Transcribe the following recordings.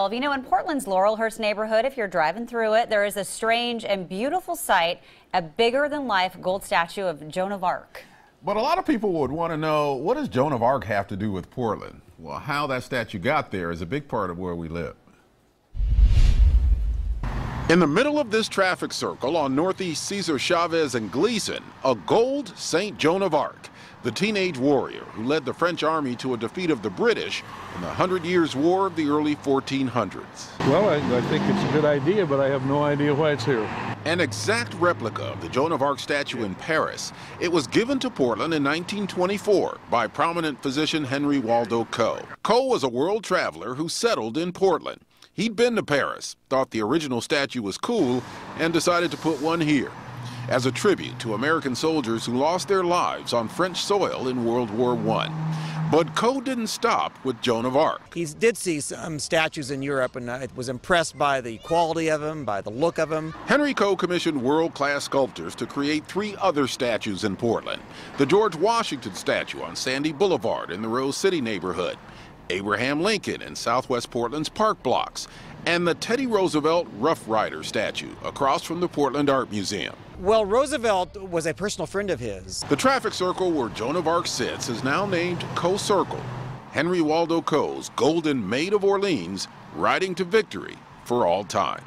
Well, you know, in Portland's Laurelhurst neighborhood, if you're driving through it, there is a strange and beautiful sight, a bigger than life gold statue of Joan of Arc. But a lot of people would want to know what does Joan of Arc have to do with Portland? Well, how that statue got there is a big part of where we live. In the middle of this traffic circle on Northeast Cesar Chavez and Glisan, a gold St. Joan of Arc, the teenage warrior who led the French army to a defeat of the British in the Hundred Years' War of the early 1400s. Well, I, I think it's a good idea, but I have no idea why it's here. An exact replica of the Joan of Arc statue in Paris. It was given to Portland in 1924 by prominent physician Henry Waldo Coe. Coe was a world traveler who settled in Portland. He'd been to Paris, thought the original statue was cool, and decided to put one here as a tribute to American soldiers who lost their lives on French soil in World War I. But Coe didn't stop with Joan of Arc. He did see some statues in Europe and uh, was impressed by the quality of them, by the look of them. Henry Coe commissioned world-class sculptors to create three other statues in Portland. The George Washington statue on Sandy Boulevard in the Rose City neighborhood, Abraham Lincoln in southwest Portland's park blocks, and the Teddy Roosevelt Rough Rider statue across from the Portland Art Museum. Well, Roosevelt was a personal friend of his. The traffic circle where Joan of Arc sits is now named Coe Circle. Henry Waldo Coe's Golden Maid of Orleans riding to victory for all time.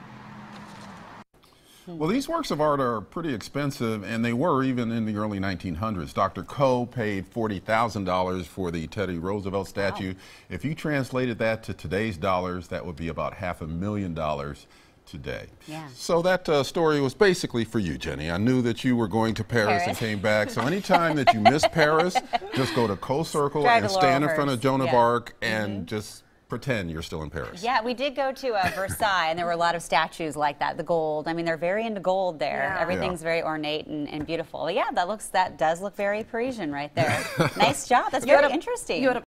Well, these works of art are pretty expensive, and they were even in the early 1900s. Dr. Coe paid $40,000 for the Teddy Roosevelt statue. Wow. If you translated that to today's dollars, that would be about half a million dollars today. Yeah. So that uh, story was basically for you, Jenny. I knew that you were going to Paris, Paris. and came back. So anytime that you miss Paris, just go to Coe Circle and stand in front of Joan yeah. of Arc and mm -hmm. just pretend you're still in Paris. Yeah, we did go to uh, Versailles, and there were a lot of statues like that. The gold. I mean, they're very into gold there. Yeah. Everything's yeah. very ornate and, and beautiful. yeah, that looks that does look very Parisian right there. nice job. That's very interesting.